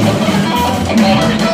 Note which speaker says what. Speaker 1: Bummer.